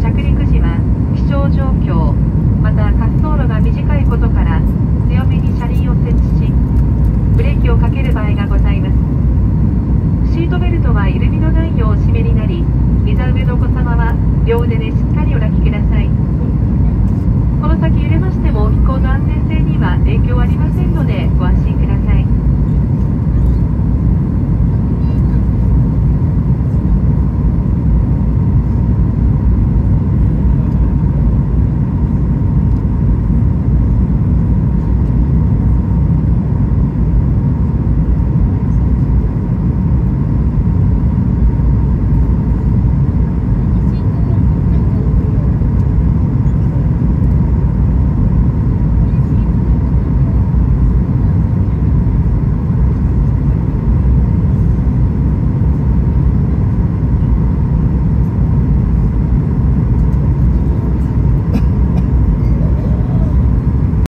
着陸時は気象状況また滑走路が短いことから強めに車輪を設置しブレーキをかける場合がございます。シートベルトは緩みのないようお締めになり膝上のお子様は両腕で